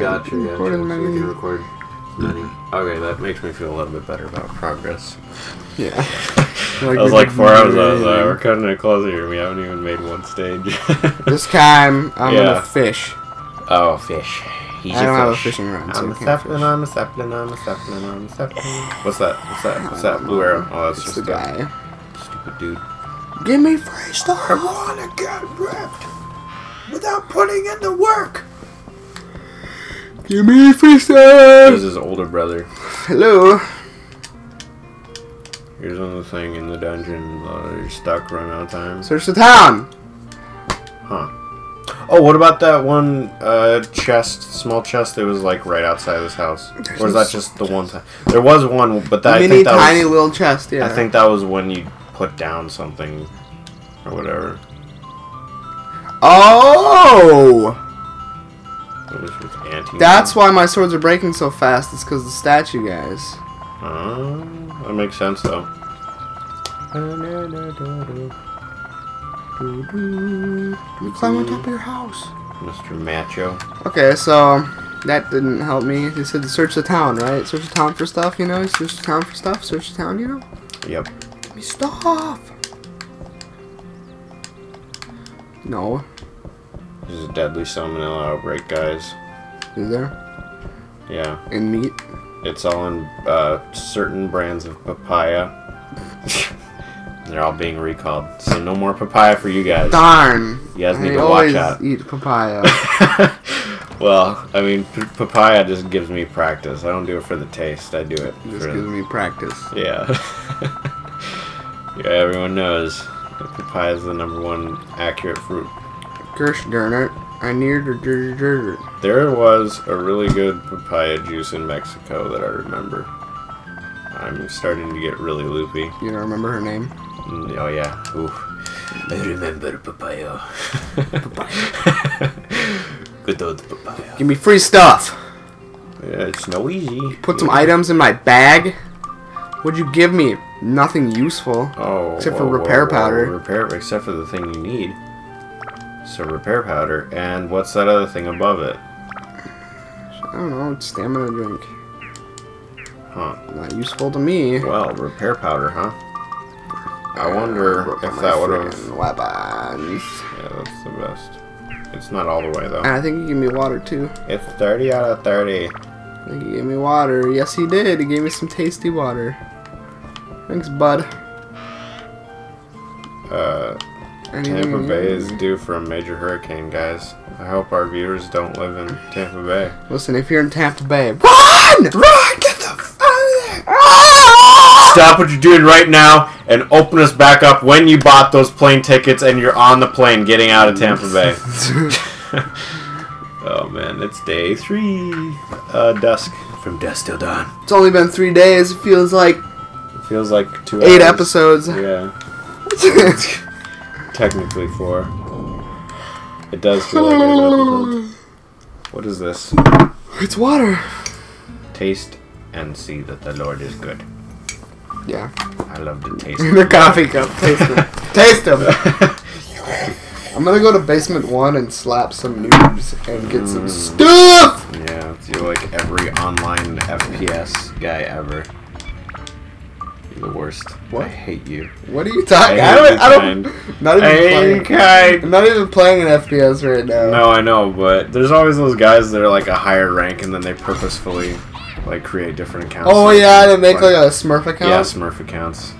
Gotcha, gotcha. Record So as we many. can record many. Okay, that makes me feel a little bit better about progress. Yeah. I was like four hours. I was like, we're cutting it close here. We haven't even made one stage. This time I'm Yeah. gonna fish. oh, fish. He's I don't have a fishing rod, so I'm I a fish. I'm a zeppelin, I'm a zeppelin, I'm a zeppelin. What's that? What's that? What's that? Blue arrow. Oh, that's It's just the a guy. stupid dude. Give me free stuff. wanna get ripped without putting in the work. Give me free Here's stuff. his older brother. Hello. Here's another thing in the dungeon. Uh, you're stuck, run out of time. Search the town. Huh. Oh, what about that one uh, chest, small chest that was like right outside this house? There's or is that just the one time? There was one, but that, I Mini think that tiny was. little chest. Yeah. I think that was when you put down something or whatever. Oh. It was with anti. That's why my swords are breaking so fast. It's because the statue guys. Oh, that makes sense though. You climb on top of your house. Mr. Macho. Okay, so that didn't help me. They said to search the town, right? Search the town for stuff, you know? Search the town for stuff. Search the town, you know? Yep. Give me stuff. No. This is a deadly salmonella outbreak, guys. Is there? Yeah. In meat? It's all in uh, certain brands of papaya. They're all being recalled. So no more papaya for you guys. Darn. You guys need I to watch out. eat papaya. well, I mean, p- papaya just gives me practice. I don't do it for the taste. I do it This for gives me practice. yeah. yeah, everyone knows that papaya is the number one accurate fruit. It. I neared or dir- dir- dir- There was a really good papaya juice in Mexico that I remember. I'm starting to get really loopy. You don't remember her name? Mm, Oh yeah. Ooh. I remember papaya. Good old papaya. Give me free stuff. Yeah, it's no easy. Put some items in my bag. What'd you give me? Nothing useful. Oh. Except for repair powder. Repair, except for the thing you need. So repair powder, and what's that other thing above it? I don't know. It's stamina drink. Huh. Not useful to me. Well, repair powder, huh? I wonder uh, Broke if that would have. weapons. Yeah, that's the best. It's not all the way though. And I think he gave me water too. It's 30 out of 30. I think he gave me water. Yes, he did. He gave me some tasty water. Thanks, bud. Tampa Bay is due for a major hurricane, guys. I hope our viewers don't live in Tampa Bay. Listen, if you're in Tampa Bay, run! Run! Get the f out of there! Stop what you're doing right now and open us back up when you bought those plane tickets and you're on the plane getting out of Tampa Bay. oh man, it's day three. Uh, dusk. From dusk till dawn. It's only been three days. It feels like It feels like two eight hours. episodes. Yeah. Technically four. It does feel like. What is this? it's water. Taste and see that the Lord is good. Yeah. I love to taste. The coffee cup. Taste them. Taste them. I'm gonna go to basement one and slap some noobs and get some Mm. stuff. Yeah, you're like every online FPS guy ever. You're the worst. What? I hate you. What are you talking? I I, don't. I don't. Not even I playing. I'm not even playing an FPS right now. No, I know, but there's always those guys that are like a higher rank and then they purposefully like create different accounts. Oh yeah, they make play. like a Smurf account yeah Smurf accounts.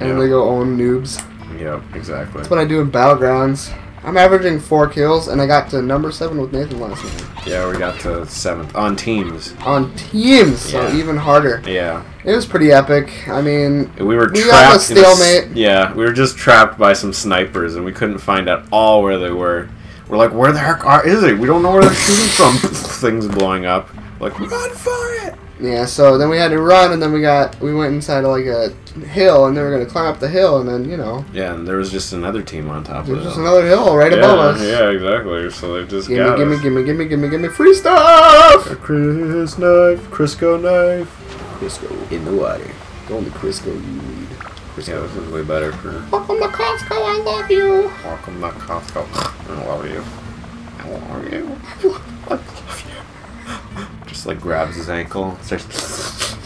and yeah. they go own noobs. Yep, exactly. That's what I do in battlegrounds. I'm averaging four kills, and I got to number seven with Nathan last night Yeah, we got to seventh on teams. on teams, so even harder. Yeah, It was pretty epic. I mean, we were We trapped. got a stalemate. yeah, we were just trapped by some snipers, and we couldn't find at all where they were. We're like, where the heck are is it? We don't know where they're shooting from. Things blowing up. Like, run for it! Yeah. So then we had to run, and then we got we went inside of like a hill, and they were gonna climb up the hill, and then you know Yeah, and there was just another team on top there's of just another hill right yeah, above us. Yeah, exactly. So they just Gimme, got gimme, us. gimme, gimme, gimme, gimme, free stuff! A Crysknife, Crisco knife. Crisco in the water. The only Crisco you need. Crisco. Yeah, this is way better for Welcome to Costco, I love you. welcome to Costco. I love you. I love you. I love you. Like grabs his ankle, starts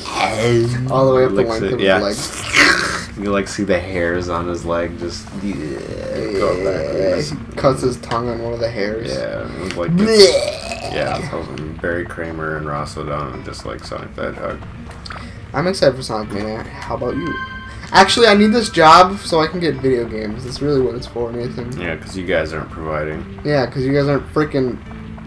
All the way up the length it, of yeah. his legs. You like see the hairs on his leg just yeah, go Yeah, he cuts his tongue on one of the hairs. Yeah, it was like yeah, Barry Kramer and Ross O'Donnell just like Sonic the Hedgehog. I'm excited for Sonic Mania. How about you? Actually, I need this job so I can get video games. That's really what it's for, Nathan. Yeah, because you guys aren't providing. Yeah, because you guys aren't freaking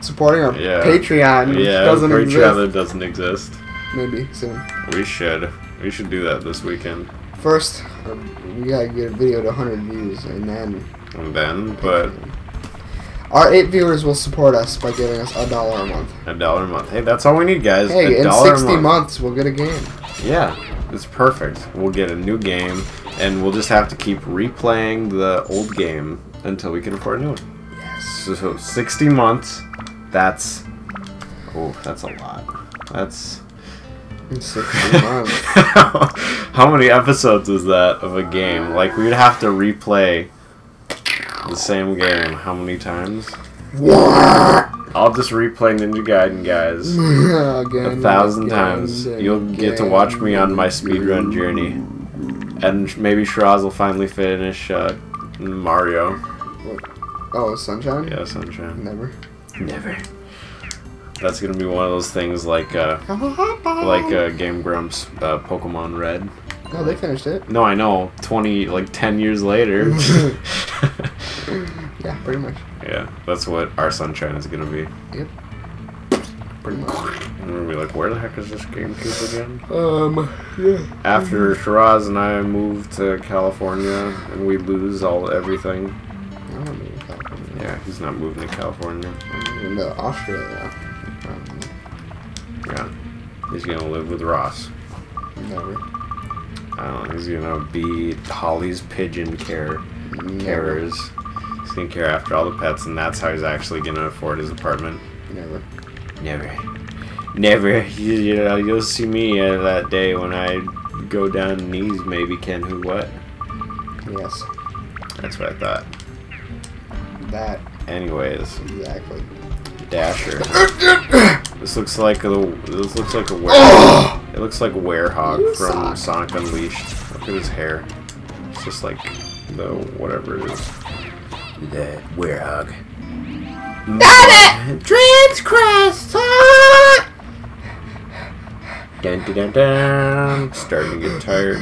supporting our Yeah. Patreon, which yeah, doesn't Patreon exist. that doesn't exist. Maybe soon. We should. We should do that this weekend. First, uh, we gotta get a video to 100 views, and then And then, but our eight viewers will support us by giving us a dollar a month. a dollar a month. Hey, that's all we need, guys. Hey, a in 60 a month. months, we'll get a game. Yeah, it's perfect. We'll get a new game, and we'll just have to keep replaying the old game until we can afford a new one. Yes. So, so 60 months, that's. Oh, that's a lot. That's. In 60 months. How many episodes is that of a game? Like, we'd have to replay the same game how many times? I'll just replay Ninja Gaiden, guys. again, a thousand again, times. and You'll get to watch me on my speedrun journey. And maybe Shiraz will finally finish uh, Mario. Oh, Sunshine? Yeah, Sunshine. Never. Never. That's gonna be one of those things like uh, like uh, Game Grumps uh, Pokemon Red. No, they finished it. No, I know. Twenty like ten years later. Yeah, pretty much. yeah, that's what our Sunshine is gonna be. Yep. Pretty much. And we're gonna be like, where the heck is this GameCube again? Um, yeah. After Shiraz and I move to California and we lose all everything. Yeah, he's not moving to California. Moving to Australia. Um, Yeah, he's gonna live with Ross. never. I don't know. He's gonna be Holly's pigeon care carers. He's gonna care after all the pets, and that's how he's actually gonna afford his apartment. Never. Never, never. You, you know, you'll see me uh, that day when I go down knees. Maybe Ken, who, what? Yes. That's what I thought. That Anyways, exactly. Dasher. this looks like a. This looks like a were. It looks like a werehog You from suck. Sonic Unleashed. Look at his hair. It's just like the whatever it is. The werehog. Got it! Transcrest! Dun, dun, dun, dun. Starting to get tired.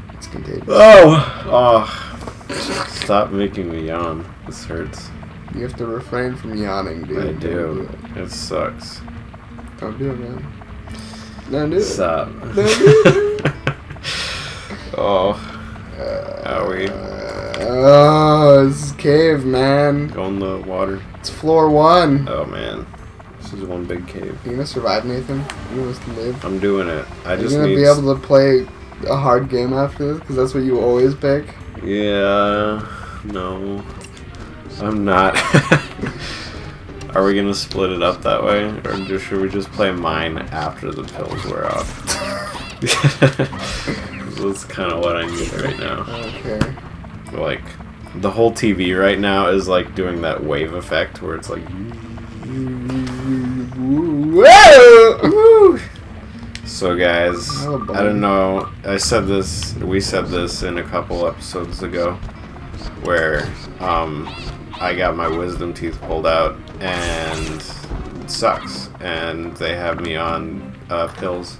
It's contagious. Oh! Oh! Stop making me yawn. This hurts. You have to refrain from yawning, dude. I Don't do. it. It sucks. Don't do it, man. Don't do it. Stop. Don't do it. oh. Uh, Are we? oh, this is cave, man. Go in the water. It's floor one. Oh man. This is one big cave. You gonna survive, Nathan? You gonna live? I'm doing it. I Are just gonna need. be able to play a hard game after this? Because that's what you always pick. Yeah. No. I'm not. Are we gonna split it up that way, or should we just play mine after the pills wear off? That's kind of what I need right now. Okay. Like, the whole TV right now is like doing that wave effect where it's like. So guys, Oh. I don't know. I said this. We said this in a couple episodes ago, where um, I got my wisdom teeth pulled out and it sucks. And they have me on uh, pills.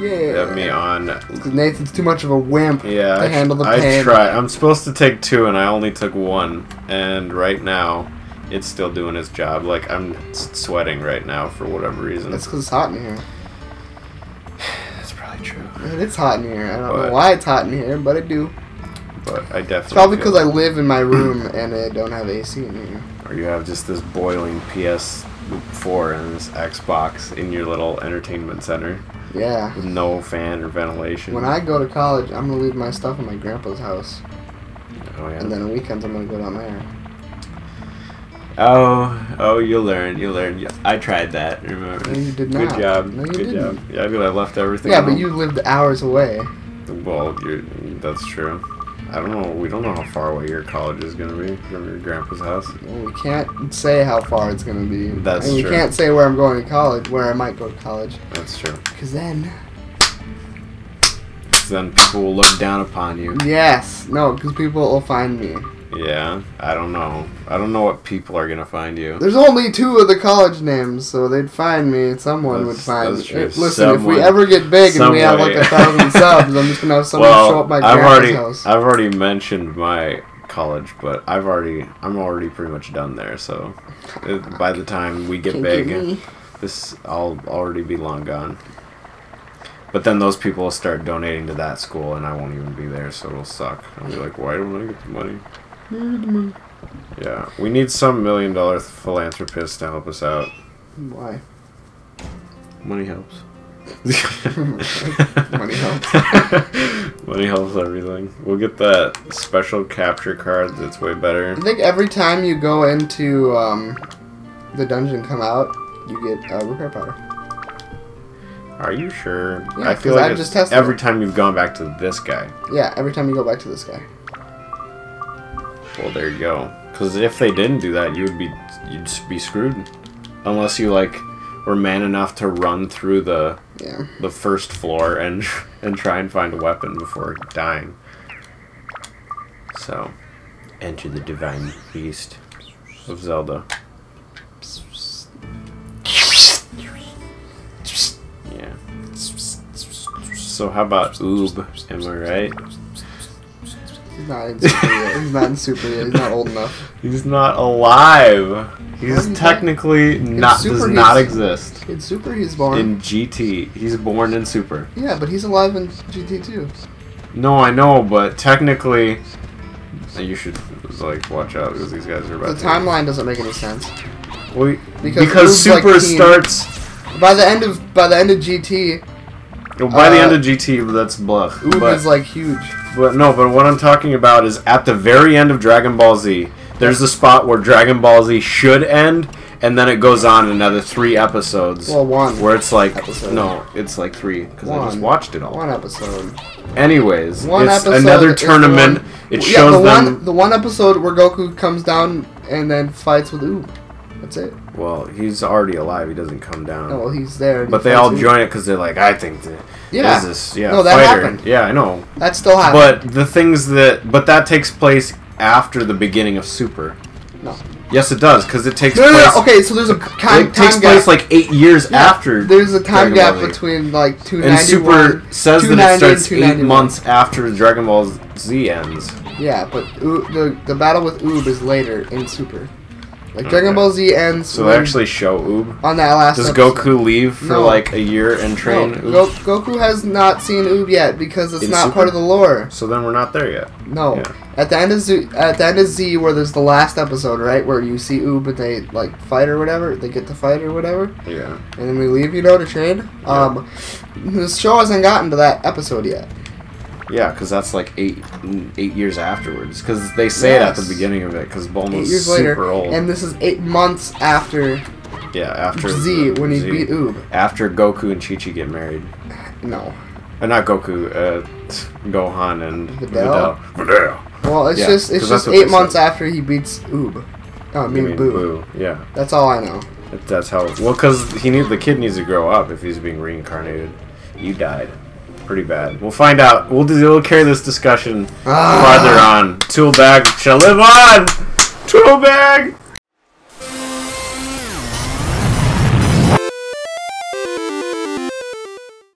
They have me on... Nathan's too much of a wimp Yeah, to I, handle the I pain. tried. I'm supposed to take two, and I only took one. And right now, it's still doing its job. Like I'm sweating right now for whatever reason. That's because it's hot in here. That's probably true. Man, It's hot in here. I don't know why it's hot in here, but I do. But I definitely. It's probably because I live in my room and I don't have AC in here. Or you have just this boiling PS4 and this Xbox in your little entertainment center Yeah. with no fan or ventilation. When I go to college, I'm gonna leave my stuff in my grandpa's house, oh yeah. and then on weekends I'm gonna go down there. Oh, oh, you'll learn. You'll learn. I tried that. Remember? No, you did not. Good job. No, you Good didn't. job. Yeah, I I left everything. Yeah, but home. you lived hours away. Well, that's true. I don't know. We don't know how far away your college is gonna be from your grandpa's house. Well, we can't say how far it's gonna be. That's and we true. can't say where I'm going to college, where I might go to college, That's true. because then, 'Cause then people will look down upon you. yes, no, because people will find me. Yeah. I don't know. I don't know what people are gonna find you. There's only two of the college names, so they'd find me. Someone would find that's me. true. Uh, Listen, if we ever get big and we have like a thousand subs, I'm just gonna have someone well, show up my I've already house. I've already mentioned my college, but I've already I'm already pretty much done there. So it, by the time we get Can't big, get this I'll already be long gone. But then those people will start donating to that school, and I won't even be there, so it'll suck. I'll be like, why don't I get the money? Yeah, we need some million dollar philanthropist to help us out. Why? Money helps. Money helps. Money helps everything. We'll get that special capture card that's way better. I think every time you go into um, the dungeon, come out, you get uh, repair powder. Are you sure? Yeah, I feel 'cause like I've just tested every it. time you've gone back to this guy. Yeah, every time you go back to this guy. Well, there you go. Because if they didn't do that, you would be you'd be screwed, unless you like were man enough to run through the Yeah. the first floor and and try and find a weapon before dying. So, enter the divine beast of Zelda. Yeah. So how about Oob? Am I right? He's not in super yet. He's not in super yet. He's not old enough. He's not alive. He's technically not Super, does not exist In super, he's born. in GT. He's born in Super. yeah, but he's alive in GT too. No, I know, but technically, you should like watch out because these guys are The about to. The timeline doesn't make any sense. Well, Because because, Oob's like Super starts. By the end of by the end of GT, Well, by the Uh, end of GT, that's blah. Oob is like huge. But no, but what I'm talking about is at the very end of Dragon Ball Z. There's the spot where Dragon Ball Z should end, and then it goes on another three episodes. Well, one. where it's like episode. no, it's like three because I just watched it all. One episode. Anyways, One it's episode. another tournament. one- It yeah, shows the them. one the one episode where Goku comes down and then fights with Oob. That's it. Well, he's already alive. He doesn't come down. No, well, he's there. but he they all Oob. join it because they're like, I think that Yeah. is this yeah No, that fighter. happened. Yeah, I know. That still happened. But the things that but that takes place after the beginning of Super. No. Yes, it does because it takes no, no, place. no, Okay, so there's a time, it takes time place gap. like eight years Yeah, after. There's a time gap between like two and Super says that it starts eight months after Dragon Ball Z ends. Yeah, but the the battle with Oob is later in Super. Like Okay. Dragon Ball Z ends. So they actually show Oob. on that last. Does episode. Goku leave for No. like a year and train No, Oob? Go, Goku has not seen Oob yet because it's In not Super? part of the lore. So then we're not there yet. No. Yeah. At the end of Z, at the end of Z, where there's the last episode, right, where you see Oob and they like fight or whatever, they get to fight or whatever, Yeah. and then we leave, you know, to train. Um, the show hasn't gotten to that episode yet. Yeah, because that's like eight eight years afterwards. Because they say it at the beginning of it. Because Bulma's Eight years super later, old. and this is eight months after yeah, after Z when he Z. beat Oob. After Goku and Chi Chi get married. No. Uh, not Goku, uh, Gohan and Videl? Videl. Videl. Well, it's Yeah, just it's just eight months said. after he beats Oob. Oh, I mean, mean Boo. Boo. Yeah. That's all I know. That- That's how. Well, because he need the kid needs to grow up if he's being reincarnated. You died. Pretty bad. We'll find out. We'll, do, we'll carry this discussion Ah. farther on. Tool bag shall live on. Tool bag.